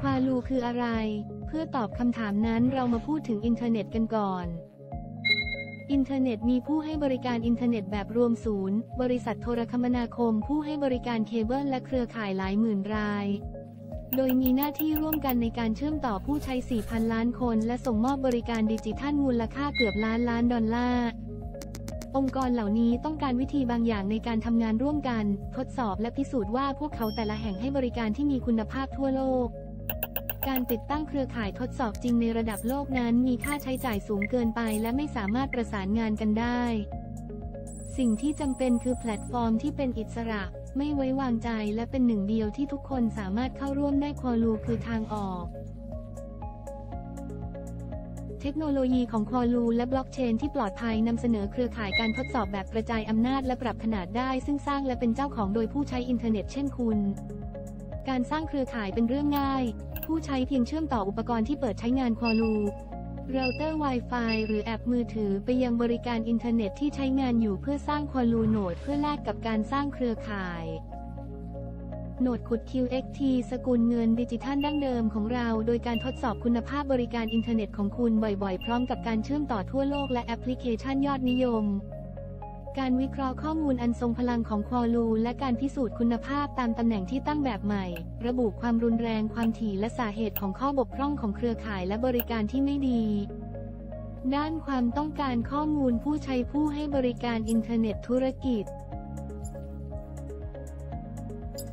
ควอลูคืออะไร เพื่อตอบคำถามนั้นเรามาพูดถึงอินเทอร์เน็ตกันก่อน อินเทอร์เน็ตมีผู้ให้บริการอินเทอร์เน็ตแบบรวมศูนย์ บริษัทโทรคมนาคม ผู้ให้บริการเคเบิลและเครือข่ายหลายหมื่นราย โดยมีหน้าที่ร่วมกันในการเชื่อมต่อผู้ใช้ 4,000 ล้านคน และส่งมอบบริการดิจิทัลมูลค่าเกือบล้านล้านดอลลาร์องค์กรเหล่านี้ต้องการวิธีบางอย่างในการทำงานร่วมกัน ทดสอบและพิสูจน์ว่าพวกเขาแต่ละแห่งให้บริการที่มีคุณภาพทั่วโลก การติดตั้งเครือข่ายทดสอบจริงในระดับโลกนั้นมีค่าใช้จ่ายสูงเกินไปและไม่สามารถประสานงานกันได้ สิ่งที่จำเป็นคือแพลตฟอร์มที่เป็นอิสระ ไม่ไว้วางใจและเป็นหนึ่งเดียวที่ทุกคนสามารถเข้าร่วมได้ควอลูคือทางออกเทคโนโลยีของควอลูและบล็อกเชนที่ปลอดภัยนำเสนอเครือข่ายการทดสอบแบบกระจายอำนาจและปรับขนาดได้ ซึ่งสร้างและเป็นเจ้าของโดยผู้ใช้อินเทอร์เน็ตเช่นคุณ การสร้างเครือข่ายเป็นเรื่องง่าย ผู้ใช้เพียงเชื่อมต่ออุปกรณ์ที่เปิดใช้งาน Qualoo เราเตอร์ Wi-Fi หรือแอปมือถือไปยังบริการอินเทอร์เน็ตที่ใช้งานอยู่เพื่อสร้าง Qualoo โหนดเพื่อแลกกับการสร้างเครือข่ายโหนดขุด QXT สกุลเงินดิจิทัลดั้งเดิมของเรา โดยการทดสอบคุณภาพบริการอินเทอร์เน็ตของคุณบ่อยๆ พร้อมกับการเชื่อมต่อทั่วโลกและแอปพลิเคชันยอดนิยม การวิเคราะห์ข้อมูลอันทรงพลังของ Qualoo และการพิสูจน์คุณภาพตามตำแหน่งที่ตั้งแบบใหม่ ระบุความรุนแรงความถี่และสาเหตุของข้อบกพร่องของเครือข่ายและบริการที่ไม่ดี ด้านความต้องการข้อมูลผู้ใช้ผู้ให้บริการอินเทอร์เน็ตธุรกิจ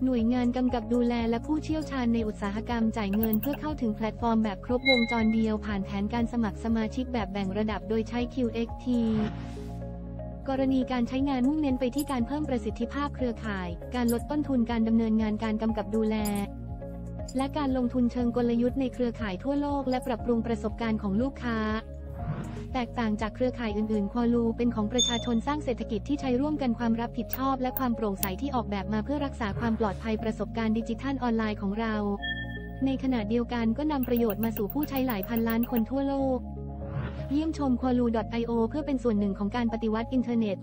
หน่วยงานกำกับดูแลและผู้เชี่ยวชาญในอุตสาหกรรมจ่ายเงินเพื่อเข้าถึงแพลตฟอร์มแบบครบวงจรเดียวผ่านแผนการสมัครสมาชิกแบบแบ่งระดับโดยใช้ QXT กรณีการใช้งานมุ่งเน้นไปที่การเพิ่มประสิทธิภาพเครือข่าย การลดต้นทุนการดำเนินงานการกำกับดูแล และการลงทุนเชิงกลยุทธ์ในเครือข่ายทั่วโลก และปรับปรุงประสบการณ์ของลูกค้า แตกต่างจากเครือข่ายอื่นๆ Qualoo เป็นของประชาชนสร้างเศรษฐกิจที่ใช้ร่วมกันความรับผิดชอบ และความโปร่งใสที่ออกแบบมาเพื่อรักษาความปลอดภัยประสบการณ์ดิจิทัลออนไลน์ของเรา ในขณะเดียวกันก็นำประโยชน์มาสู่ผู้ใช้หลายพันล้านคนทั่วโลก เยี่ยมชม qualoo.io เพื่อเป็นส่วนหนึ่งของการปฏิวัติอินเทอร์เน็ต